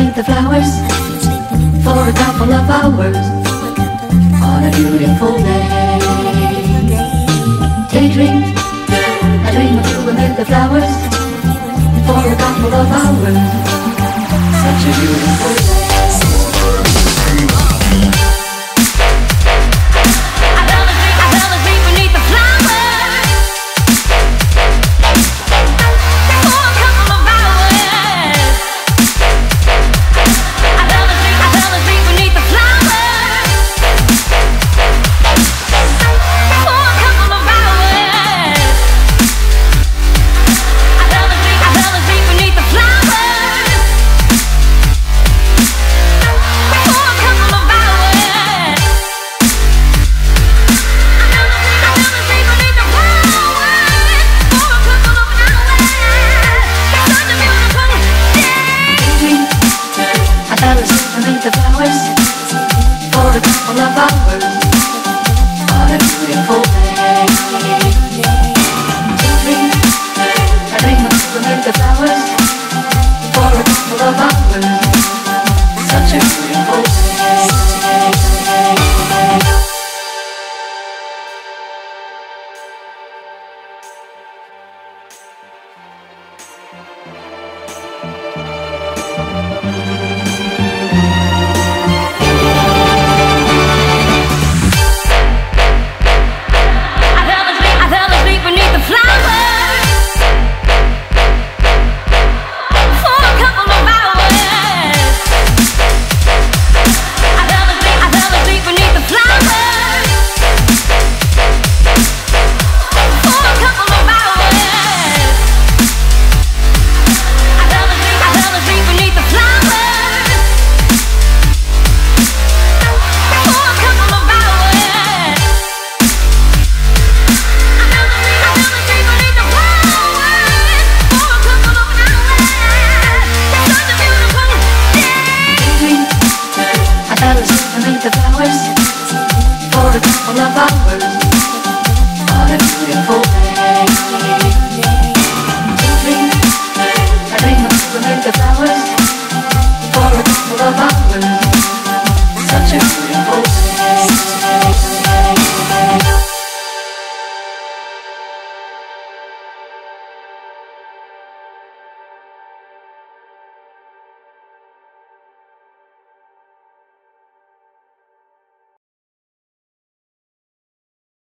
Amid the flowers for a couple of hours on a beautiful day. Daydream. I dream of you amid the flowers for a couple of hours. Such a beautiful day. for a couple of hours. A beautiful day. Of flowers, for a couple of hours. A beautiful day. the flowers for a couple of hours.